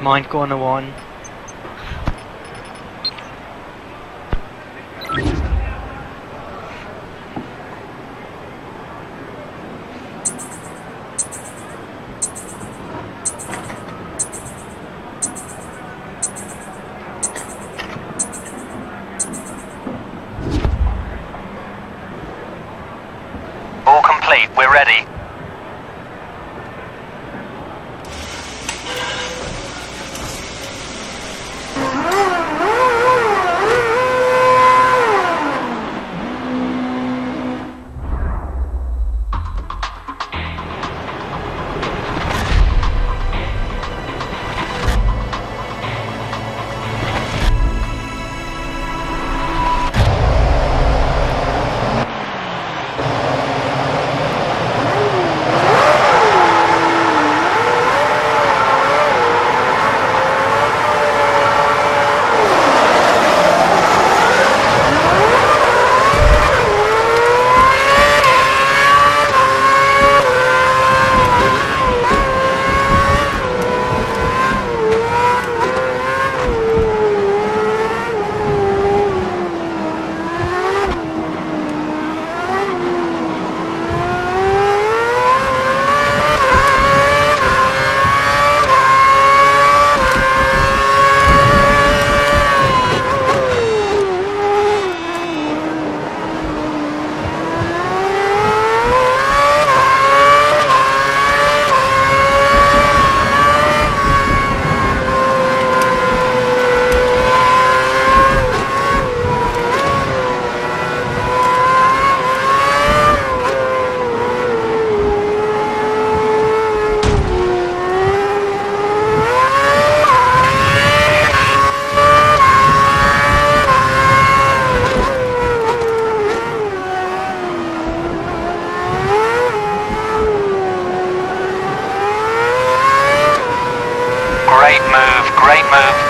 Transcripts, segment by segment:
Mind Corner 1. Great move. Great move.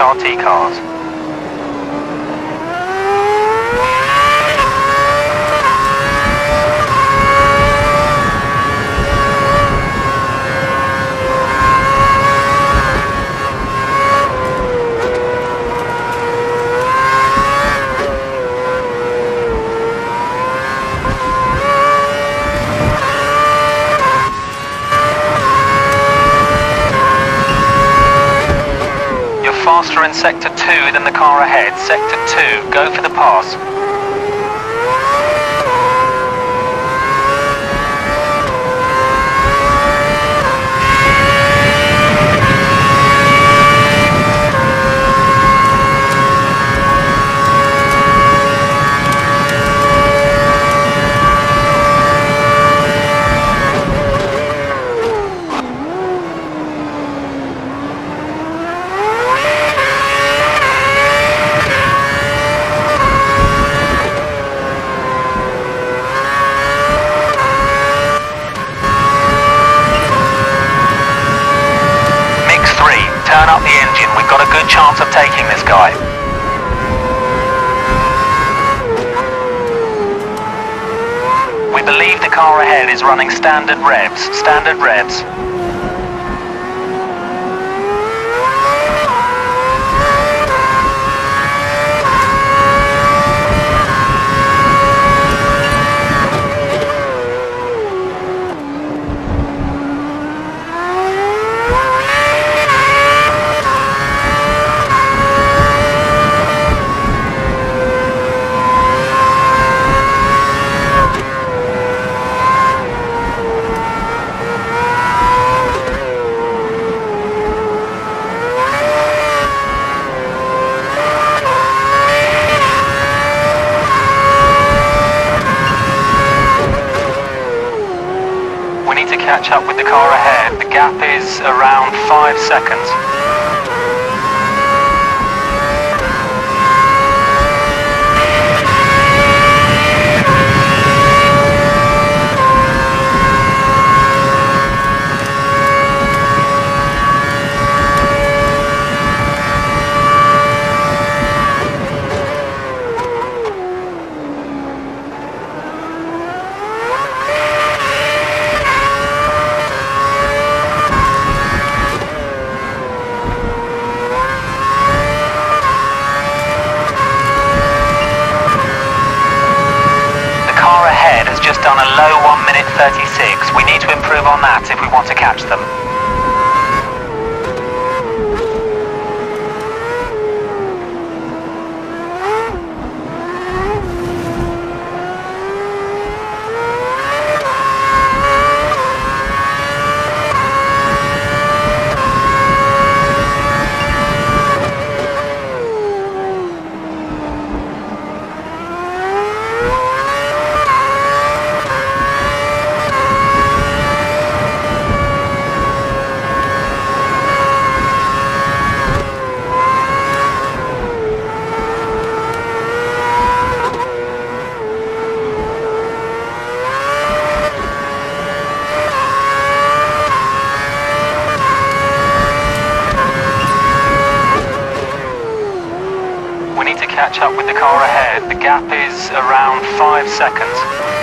HRT Sector 2, go for the standard revs, standard revs. around 5 seconds. six. We need to improve on that if we want to catch them. five seconds.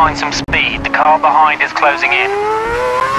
Find some speed. The car behind is closing in.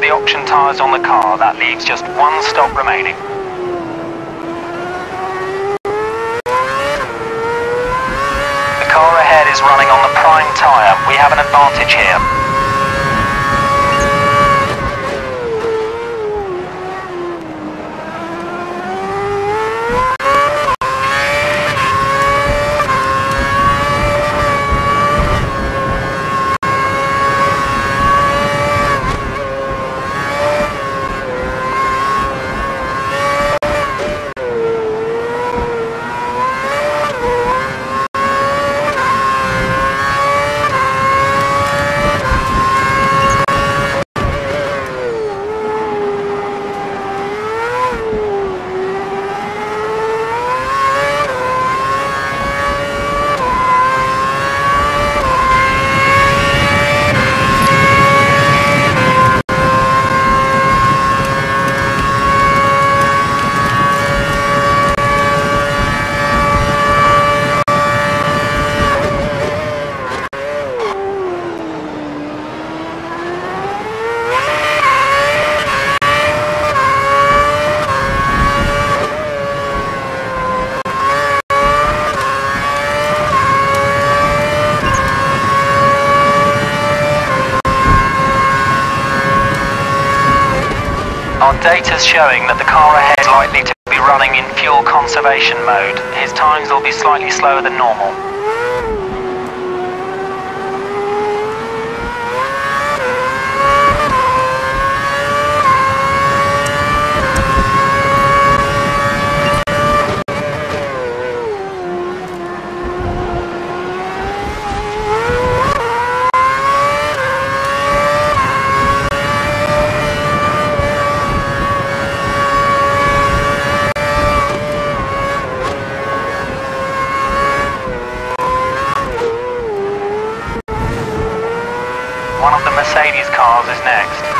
Of the option tyres on the car. That leaves just one stop remaining. The car ahead is running on the prime tyre. We have an advantage here. Slower than normal. One of the Mercedes cars is next.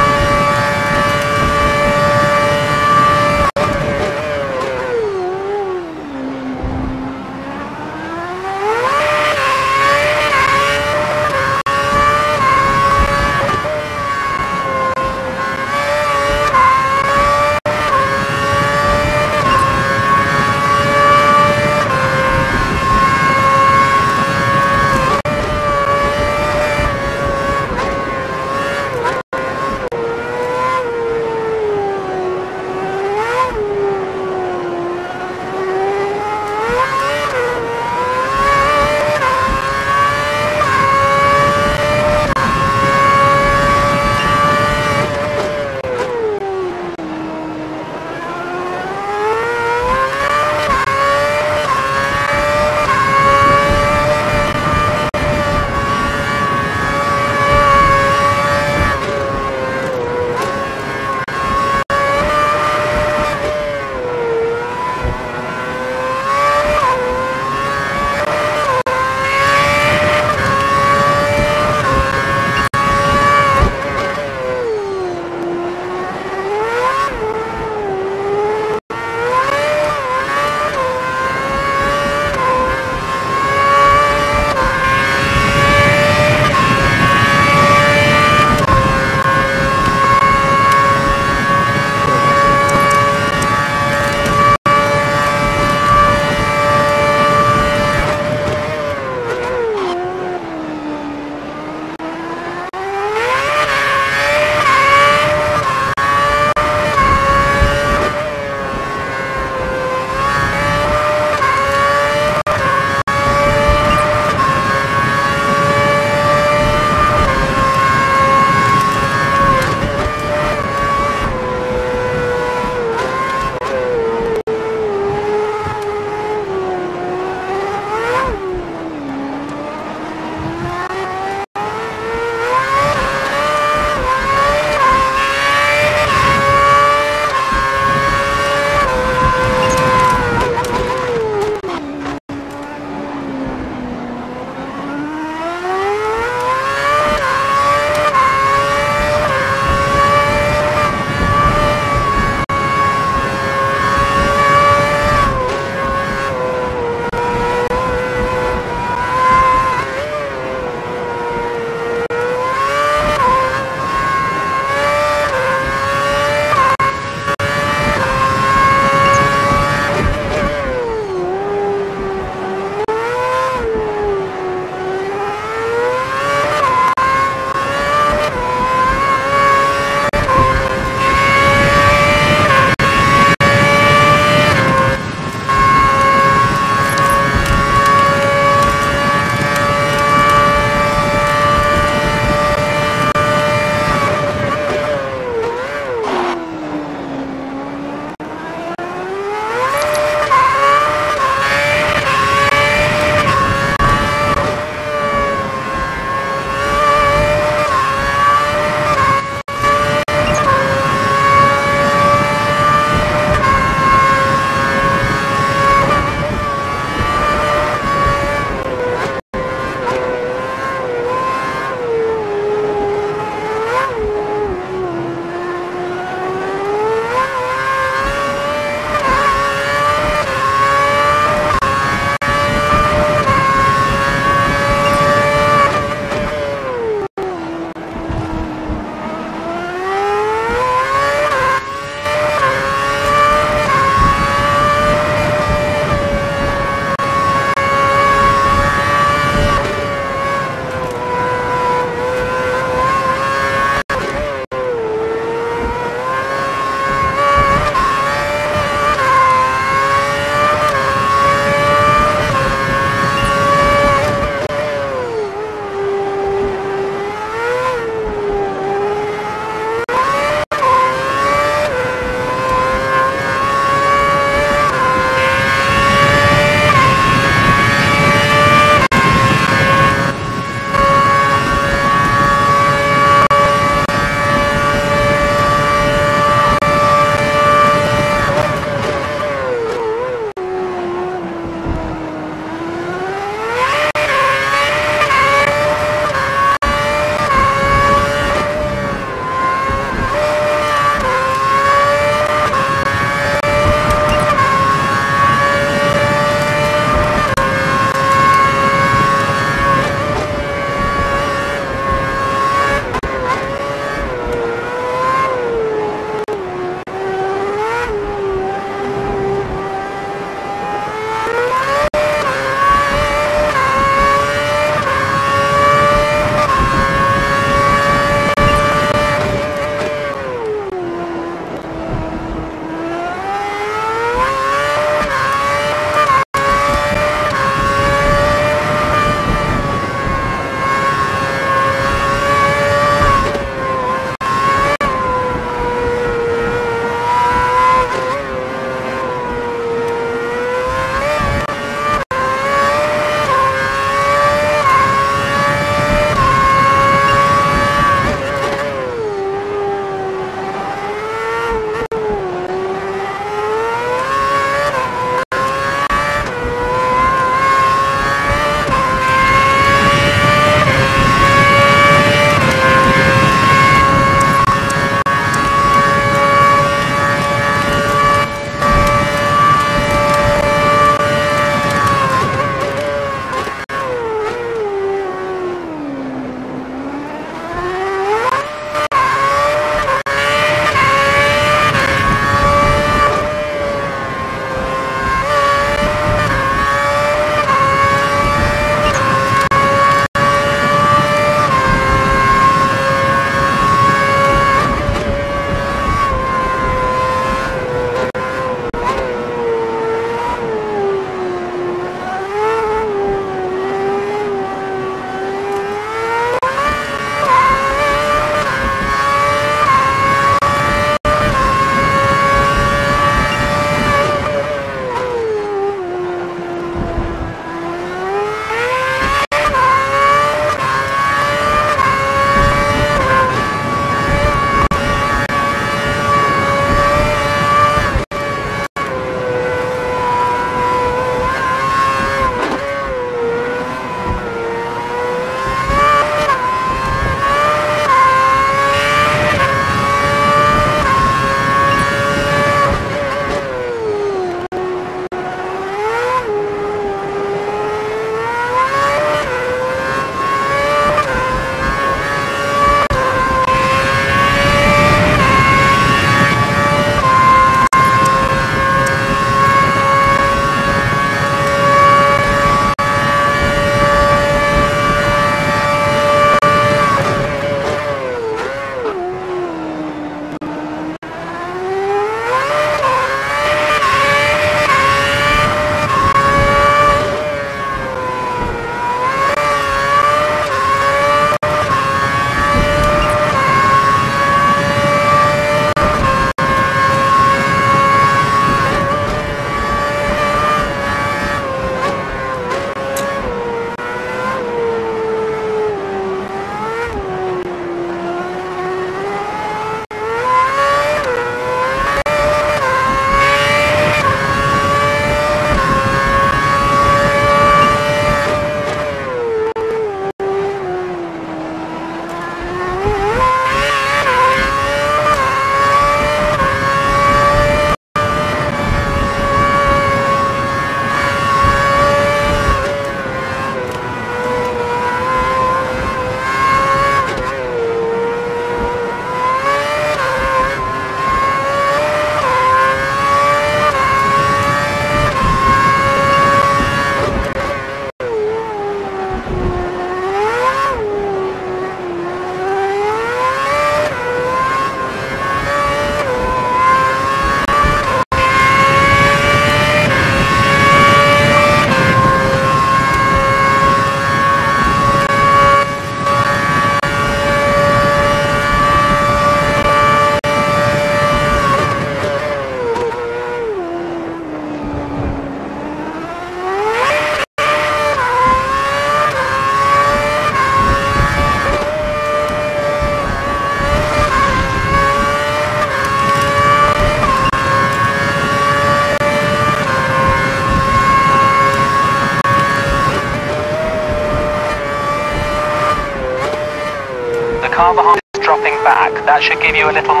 Should give you a little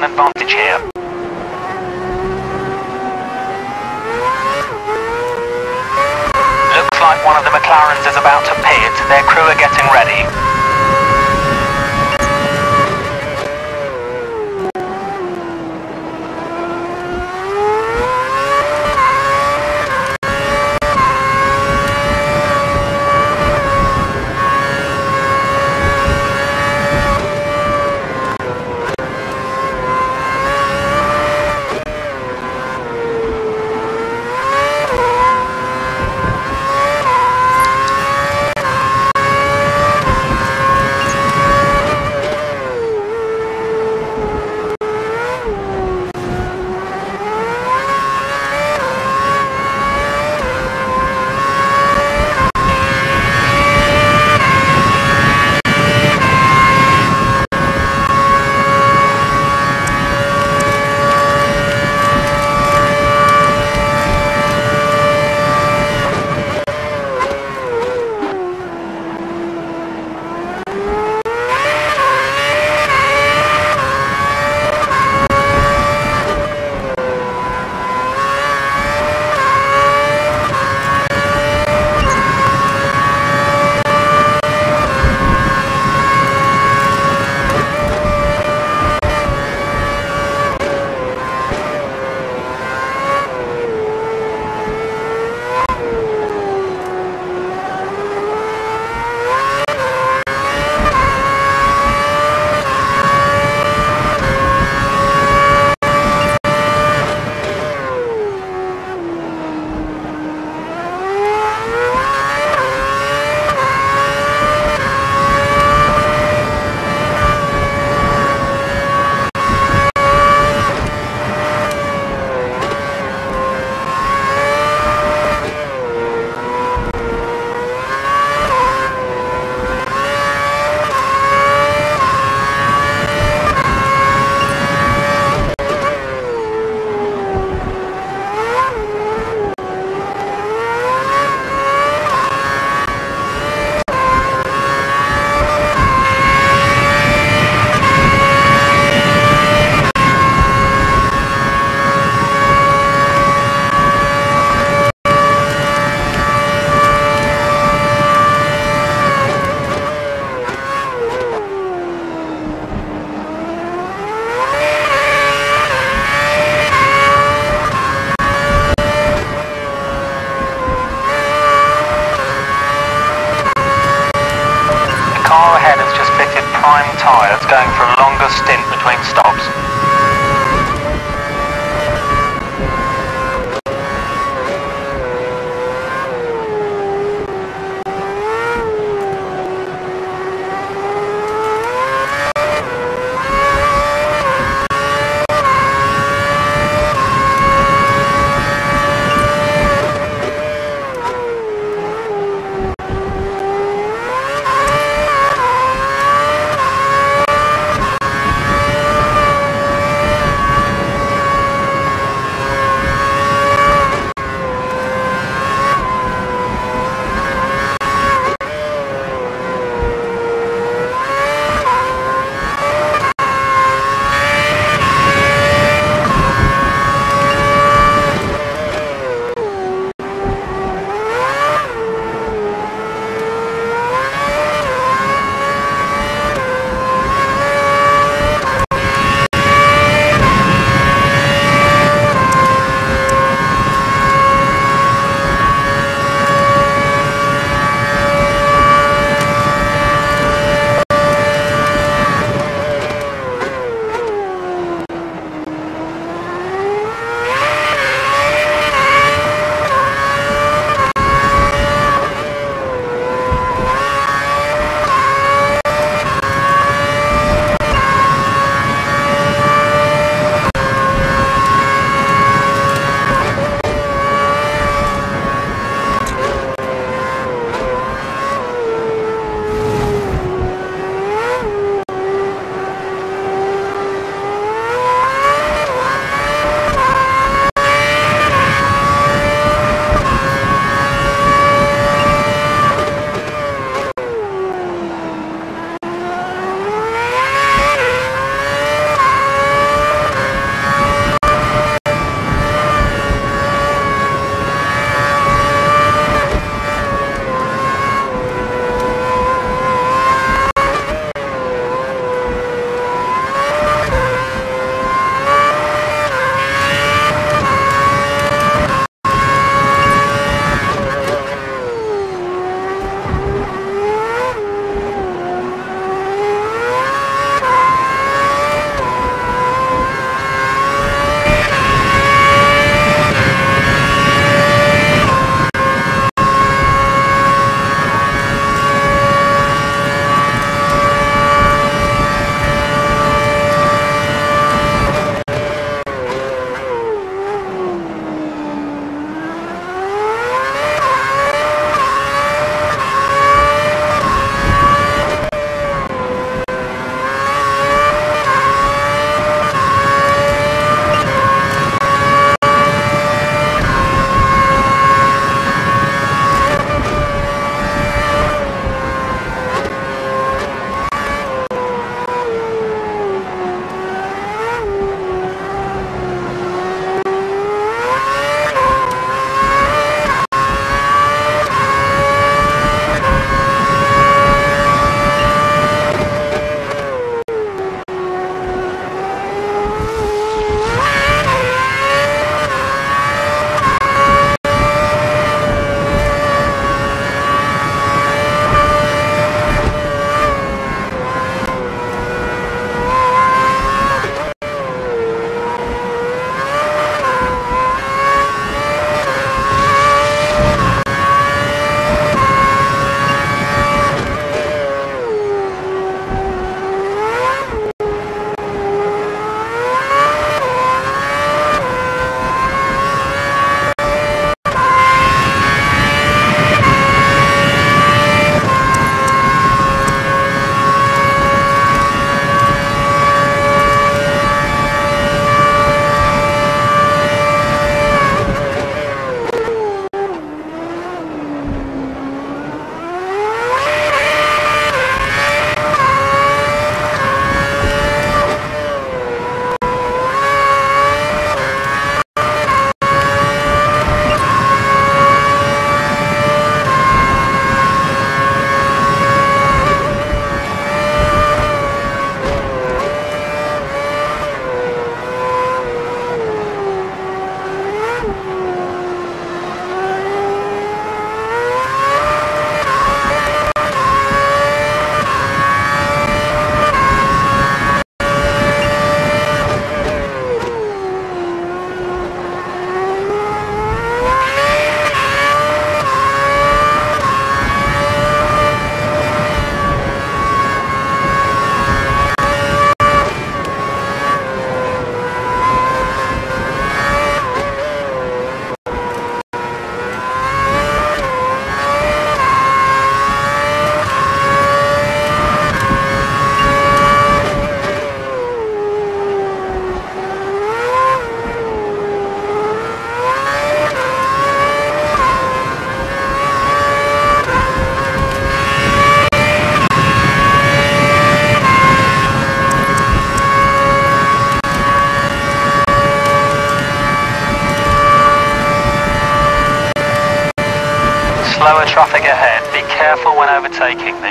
tyre. We stint between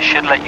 should let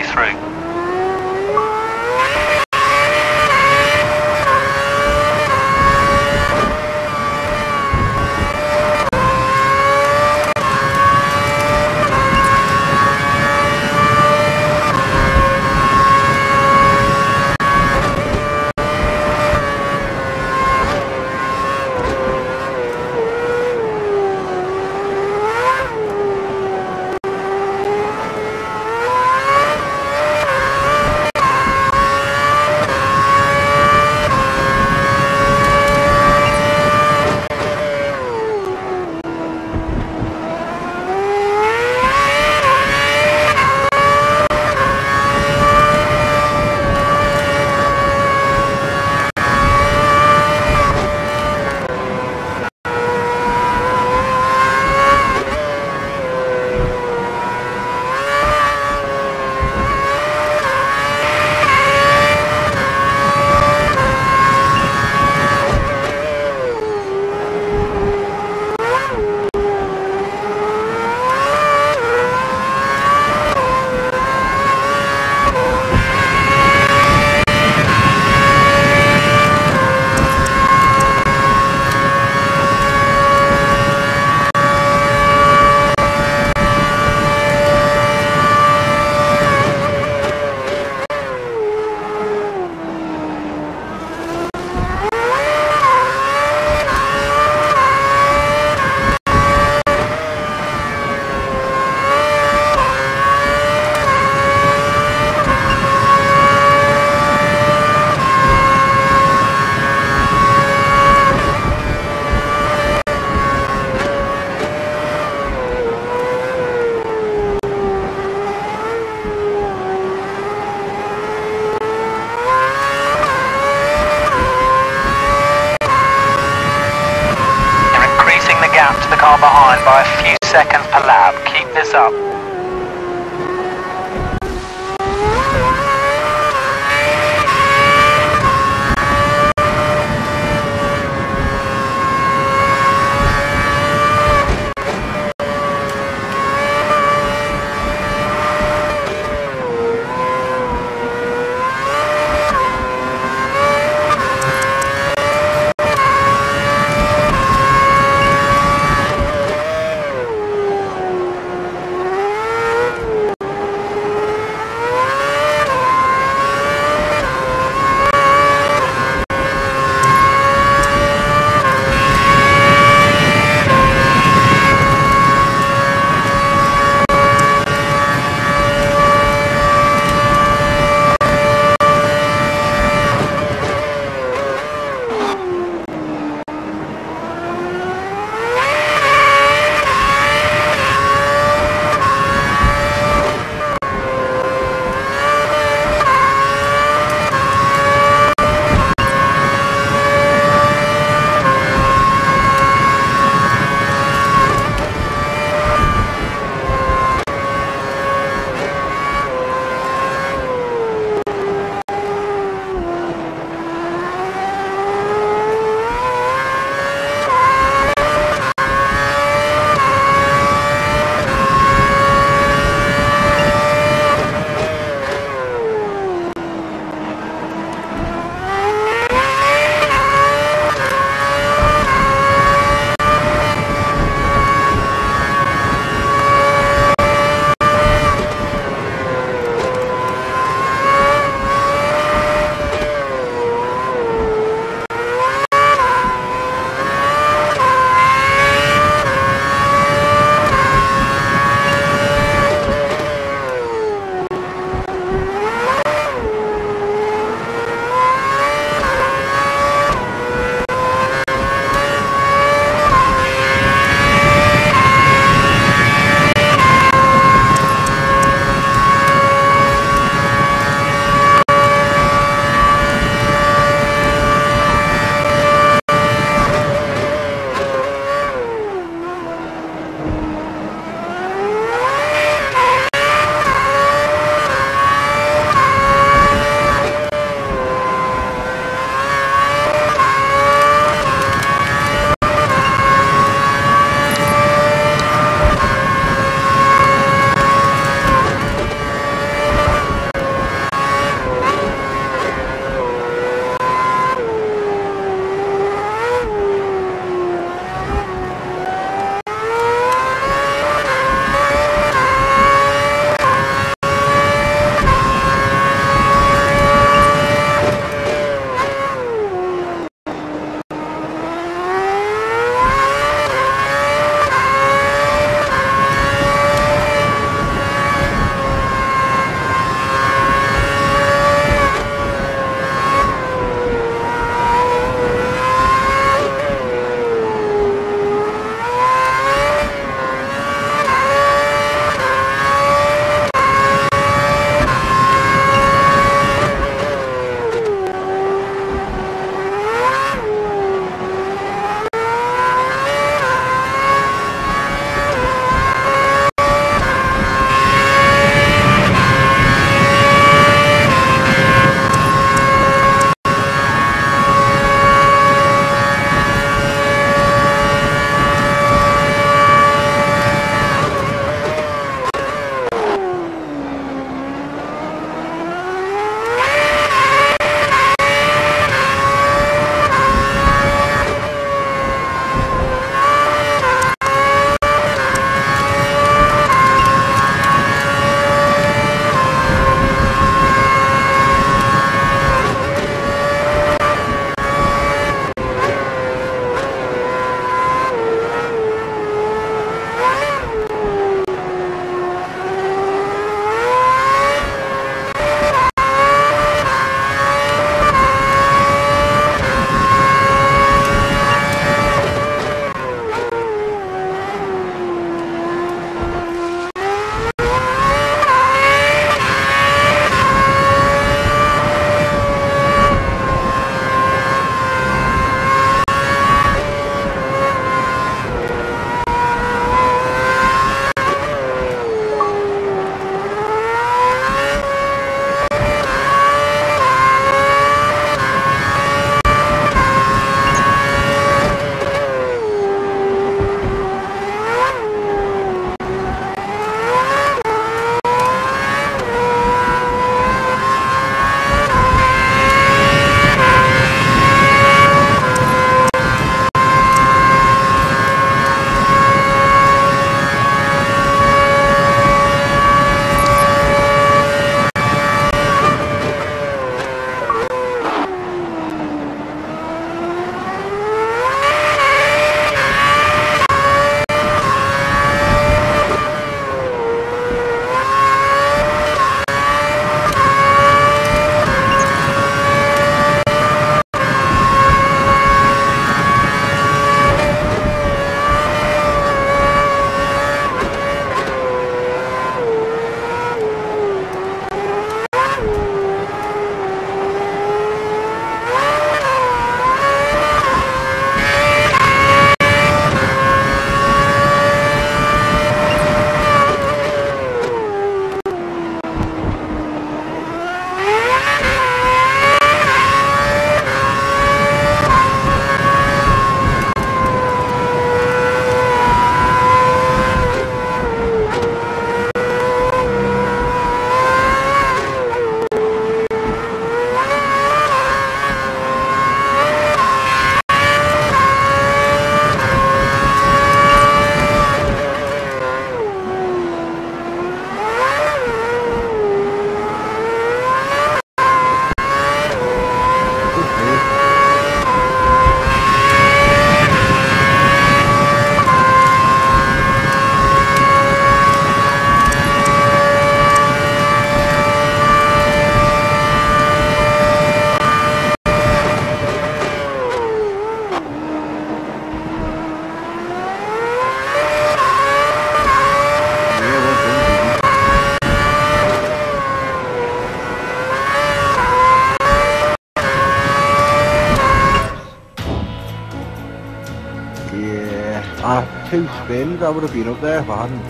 two spins, I would have been up there if I hadn't.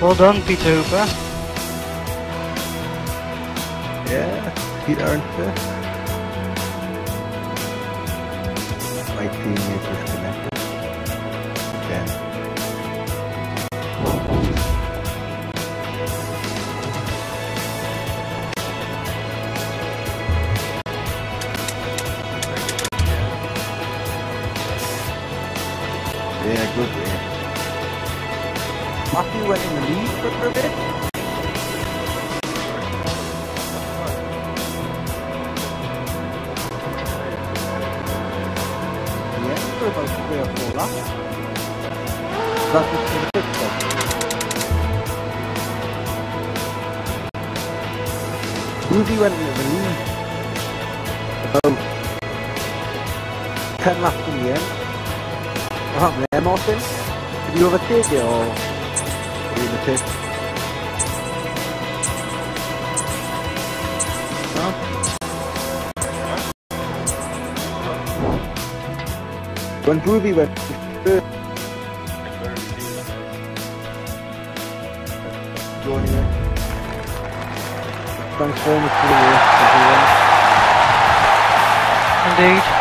Well done, Peter Hooper. Yeah, Peter earned fifth. You overtake it or were you in the pit? No? When Ruby went first, joining it. Thanks very much for the race, everyone. Indeed.